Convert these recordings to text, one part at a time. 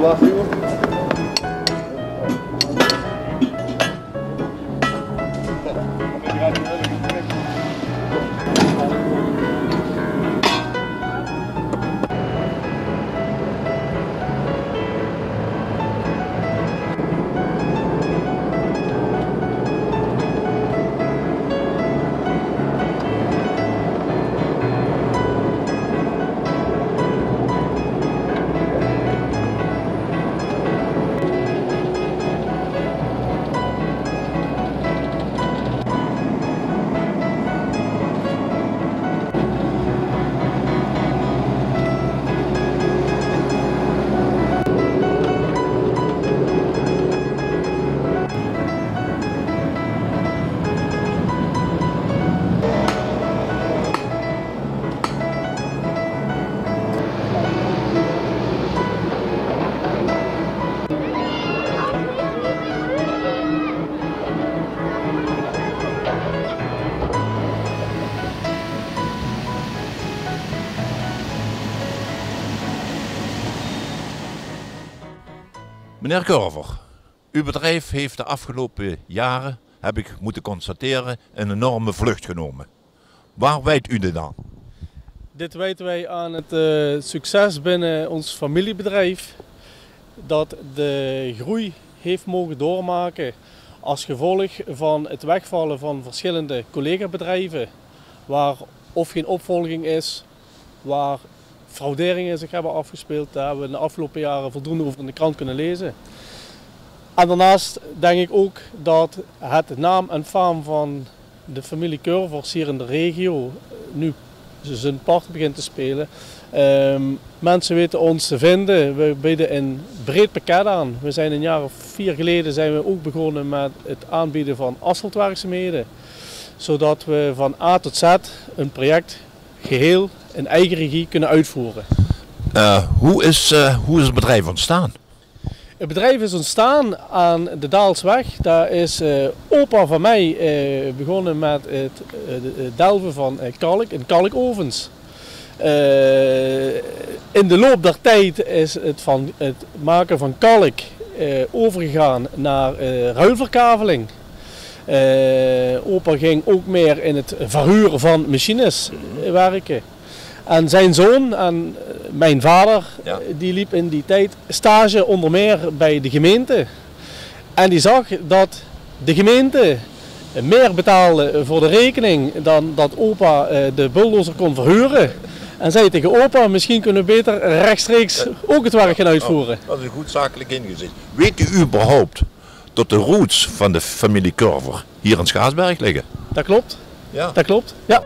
Last one. Meneer Korver, uw bedrijf heeft de afgelopen jaren, heb ik moeten constateren, een enorme vlucht genomen. Waar wijt u dit aan? Dit wijten wij aan het uh, succes binnen ons familiebedrijf. Dat de groei heeft mogen doormaken als gevolg van het wegvallen van verschillende collega-bedrijven. Waar of geen opvolging is, waar frauderingen zich hebben afgespeeld. Daar hebben we de afgelopen jaren voldoende over in de krant kunnen lezen. En daarnaast denk ik ook dat het naam en faam van de familie Curvers hier in de regio nu zijn part begint te spelen. Um, mensen weten ons te vinden. We bieden een breed pakket aan. We zijn een jaar of vier geleden zijn we ook begonnen met het aanbieden van asfaltwerkzaamheden. Zodat we van A tot Z een project geheel in eigen regie kunnen uitvoeren. Uh, hoe, is, uh, hoe is het bedrijf ontstaan? Het bedrijf is ontstaan aan de Daalsweg. Daar is uh, opa van mij begonnen met het delven van kalk in kalkovens. in de loop der tijd is het van het maken van kalk overgegaan naar ruilverkaveling. Opa ging ook meer in het verhuren van machines werken. En zijn zoon en mijn vader, die liep in die tijd stage onder meer bij de gemeente. En die zag dat de gemeente meer betaalde voor de rekening dan dat opa eh, de bulldozer kon verhuren. En zei tegen opa, misschien kunnen we beter rechtstreeks ook het werk gaan uitvoeren. Oh, dat is een goed zakelijk ingezicht. Weet u überhaupt dat de roots van de familie Curver hier in Schaarsberg liggen? Dat klopt. Ja. Dat klopt, ja.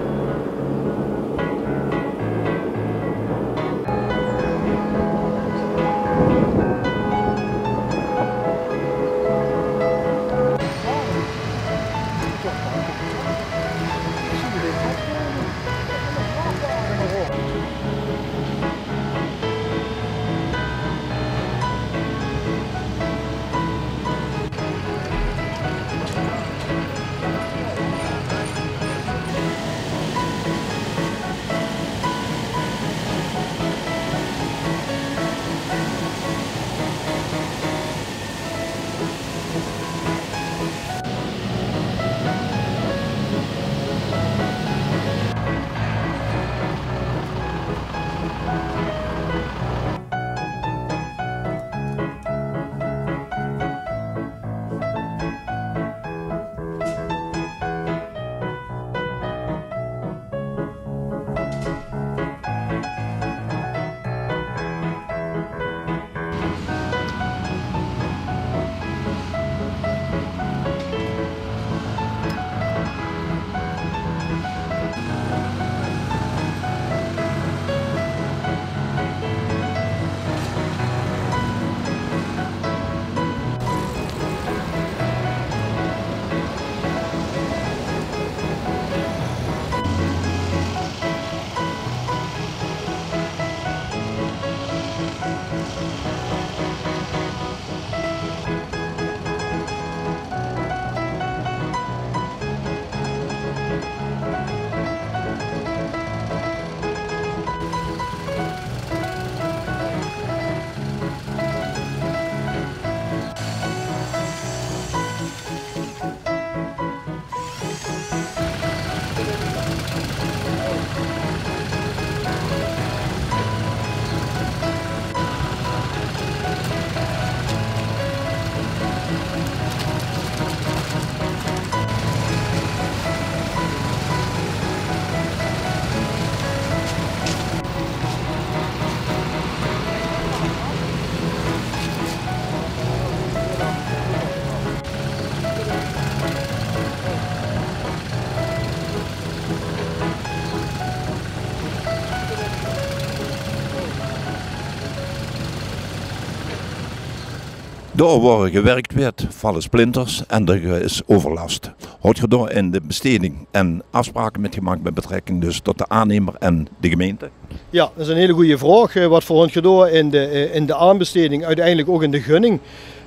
Door wordt gewerkt werd, vallen splinters en er is overlast. Hoort je door in de besteding en afspraken met gemaakt met betrekking dus tot de aannemer en de gemeente? Ja, dat is een hele goede vraag. Eh, wat voor ons door in de, eh, in de aanbesteding, uiteindelijk ook in de gunning.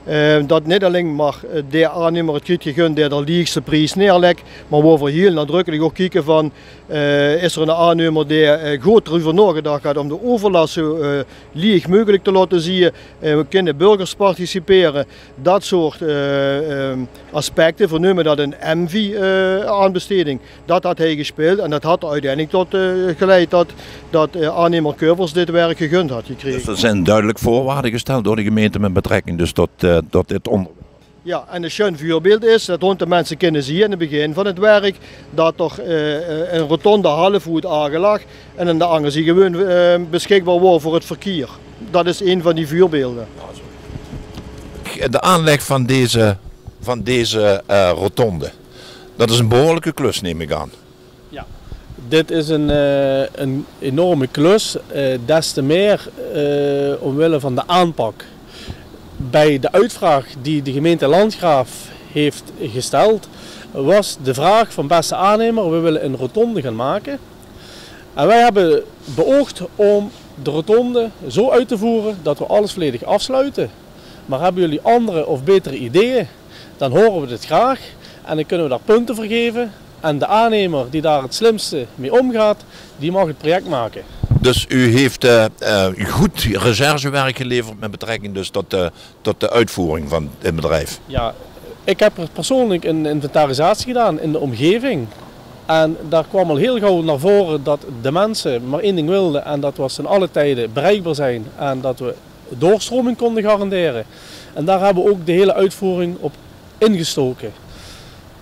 Uh, dat niet alleen maar de aannemer het goed gegund die de liegste prijs neerlegt, maar waar we heel nadrukkelijk ook kijken van uh, is er een aannemer die uh, goed erover nagedacht heeft om de overlast zo lieg mogelijk te laten zien. we kunnen burgers participeren, dat soort aspecten. Vernoemen dat een MV-aanbesteding, dat had hij gespeeld en dat had uiteindelijk tot geleid dat, dat aannemer Keuvers dit werk gegund had gekregen. Dus er zijn duidelijk voorwaarden gesteld door de gemeente met betrekking dus tot, dit onderwerp. Ja, en een schön voorbeeld is, dat rond de mensen kunnen zien in het begin van het werk, dat er uh, een rotonde halfvoet aangelag en in de angel zie gewoon uh, beschikbaar wordt voor het verkeer. Dat is een van die vuurbeelden. De aanleg van deze, van deze uh, rotonde, dat is een behoorlijke klus neem ik aan. Ja, dit is een, een enorme klus, des te meer omwille van de aanpak bij de uitvraag die de gemeente Landgraaf heeft gesteld, was de vraag van beste aannemer, we willen een rotonde gaan maken. En wij hebben beoogd om de rotonde zo uit te voeren dat we alles volledig afsluiten. Maar hebben jullie andere of betere ideeën, dan horen we dit graag en dan kunnen we daar punten voor geven. En de aannemer die daar het slimste mee omgaat, die mag het project maken. Dus u heeft uh, goed reservewerk geleverd met betrekking dus tot, tot de uitvoering van het bedrijf. Ja, ik heb persoonlijk een inventarisatie gedaan in de omgeving. En daar kwam al heel gauw naar voren dat de mensen maar één ding wilden en dat was in alle tijden bereikbaar zijn en dat we doorstroming konden garanderen. En daar hebben we ook de hele uitvoering op ingestoken.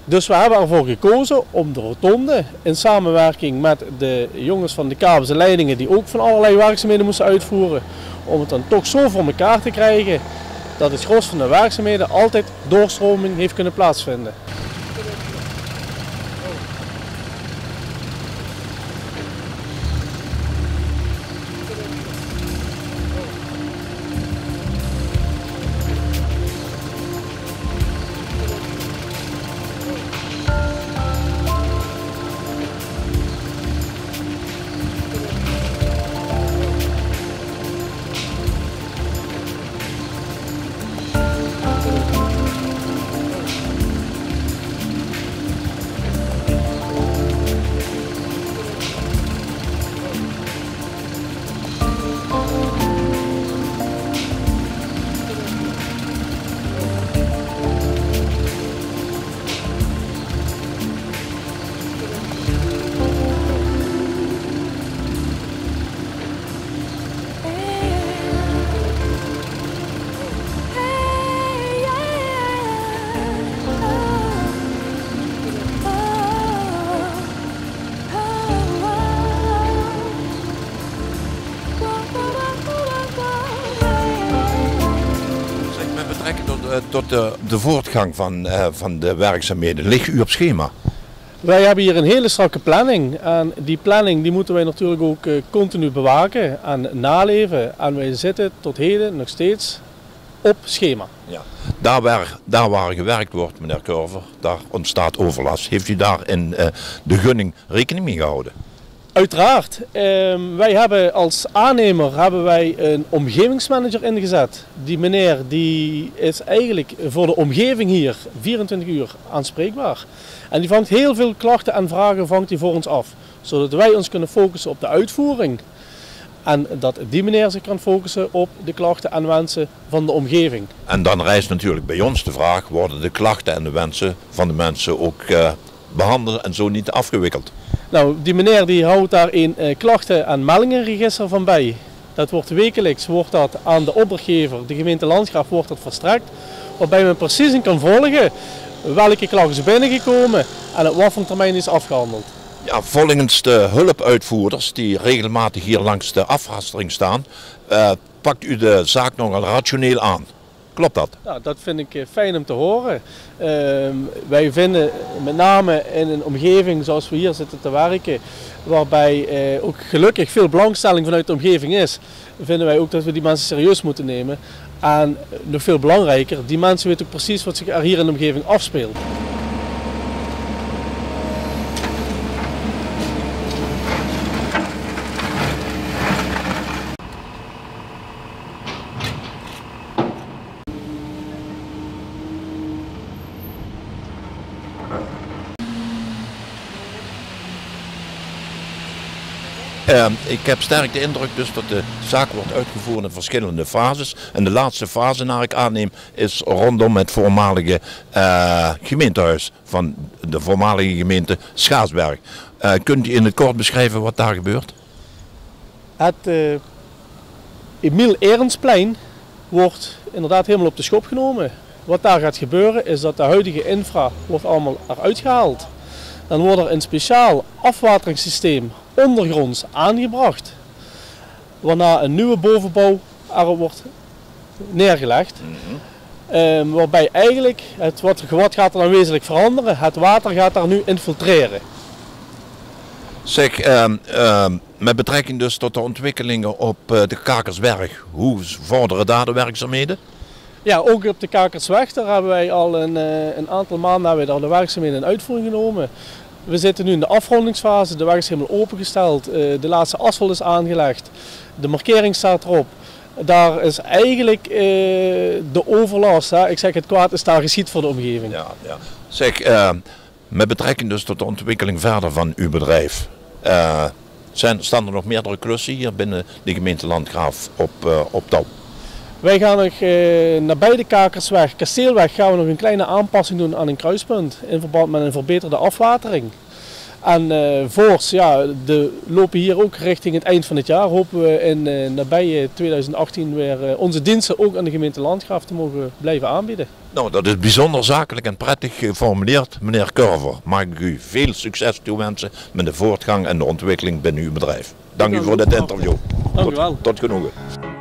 Dus we hebben ervoor gekozen om de rotonde in samenwerking met de jongens van de kabels en leidingen die ook van allerlei werkzaamheden moesten uitvoeren, om het dan toch zo voor elkaar te krijgen dat het gros van de werkzaamheden altijd doorstroming heeft kunnen plaatsvinden. Tot de, de voortgang van, uh, van de werkzaamheden? Ligt u op schema? Wij hebben hier een hele strakke planning. En die planning die moeten wij natuurlijk ook uh, continu bewaken en naleven. En wij zitten tot heden nog steeds op schema. Ja. Daar, waar, daar waar gewerkt wordt, meneer Curver, daar ontstaat overlast. Heeft u daar in de gunning rekening mee gehouden? Uiteraard. Um, wij hebben als aannemer hebben wij een omgevingsmanager ingezet. Die meneer die is eigenlijk voor de omgeving hier 24 uur aanspreekbaar. En die vangt heel veel klachten en vragen vangt hij voor ons af. Zodat wij ons kunnen focussen op de uitvoering. En dat die meneer zich kan focussen op de klachten en wensen van de omgeving. En dan rijst natuurlijk bij ons de vraag, worden de klachten en de wensen van de mensen ook uh, behandeld en zo niet afgewikkeld? Nou, die meneer die houdt daar een uh, klachten- en meldingenregister van bij. Dat wordt wekelijks wordt dat aan de opdrachtgever, de gemeente Landgraaf, wordt dat verstrekt. Waarbij men precies in kan volgen welke klachten zijn binnengekomen en op wat termijn is afgehandeld. Ja, volgens de hulpuitvoerders die regelmatig hier langs de afrastering staan, uh, pakt u de zaak nogal rationeel aan. Klopt dat? Nou, dat vind ik eh, fijn om te horen. Uh, wij vinden met name in een omgeving zoals we hier zitten te werken, waarbij uh, ook gelukkig veel belangstelling vanuit de omgeving is, vinden wij ook dat we die mensen serieus moeten nemen. En nog veel belangrijker, die mensen weten ook precies wat zich er hier in de omgeving afspeelt. Uh, ik heb sterk de indruk dus dat de zaak wordt uitgevoerd in verschillende fases. En de laatste fase, naar ik aanneem, is rondom het voormalige uh, gemeentehuis van de voormalige gemeente Schaarsberg. Uh, kunt u in het kort beschrijven wat daar gebeurt? Het Emiel Erensplein wordt inderdaad helemaal op de schop genomen. Wat daar gaat gebeuren is dat de huidige infra wordt allemaal eruit gehaald. Dan wordt er een speciaal afwateringssysteem ondergronds aangebracht. Waarna een nieuwe bovenbouw erop wordt neergelegd. um, waarbij eigenlijk, het, wat, wat gaat er dan wezenlijk veranderen? Het water gaat daar nu infiltreren. Zeg, uh, uh, met betrekking dus tot de ontwikkelingen op uh, de Kakersberg, hoe vorderen daar de werkzaamheden? Ja, ook op de Kakersweg, daar hebben wij al een, eh, een aantal maanden hebben de werkzaamheden in uitvoering genomen. We zitten nu in de afrondingsfase, de weg is helemaal opengesteld, eh, de laatste asfalt is aangelegd, de markering staat erop. Daar is eigenlijk uh, de overlast, hè? ik zeg het kwaad is daar geschied voor de omgeving. Ja, ja. Zeg, uh, met betrekking dus tot de ontwikkeling verder van uw bedrijf. Uh, zijn, staan er nog meerdere klussen hier binnen de gemeente Landgraaf op, op touw? Wij gaan nog uh, naar beide Kakersweg, Kasteelweg gaan we nog een kleine aanpassing doen aan een kruispunt in verband met een verbeterde afwatering. En uh, voorts, ja, de lopen hier ook richting het eind van het jaar. Hopen we in uh, nabij 2018 weer onze diensten ook aan de gemeente Landgraaf te mogen blijven aanbieden. Nou, dat is bijzonder zakelijk en prettig geformuleerd, meneer Curver. Mag ik u veel succes toewensen met de voortgang en de ontwikkeling binnen uw bedrijf. Dank, Dank u voor dit interview. Dank u wel. Tot, tot genoegen.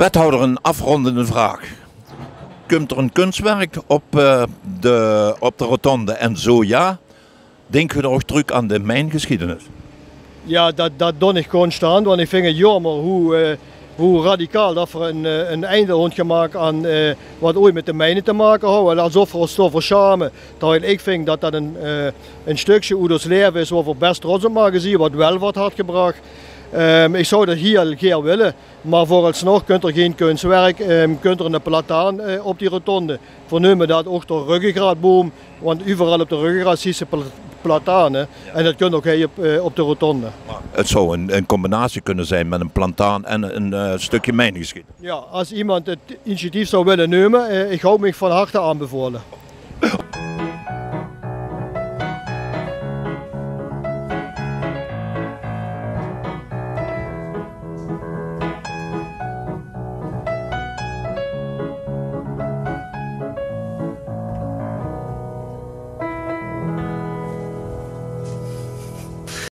Wethouder, een afrondende vraag. Komt er een kunstwerk op, uh, de, op de rotonde? En zo ja, denken we er ook terug aan de mijngeschiedenis? Ja, dat, dat doe ik constant, want ik vind het jammer hoe, uh, hoe radicaal dat we een, eh, een einde rond gemaakt aan wat ooit met de mijnen te maken had. Alsof we ons ervoor schamen. Terwijl ik vind dat dat een, een stukje Oeders leven is waar we best trots op mogen zien, wat wel wat had gebracht. Um, ik zou dat hier keer willen, maar vooralsnog kunt er geen kunstwerk, um, kunt er een plataan uh, op die rotonde. Vernemen dat ook de ruggengraatboom, want overal op de ruggengraat zie je platanen en dat kunt ook hier op, uh, op de rotonde. Het zou een, een, combinatie kunnen zijn met een plantaan en een uh, stukje mijngeschiedenis. Ja, als iemand het initiatief zou willen nemen, ik hou me van harte aanbevolen.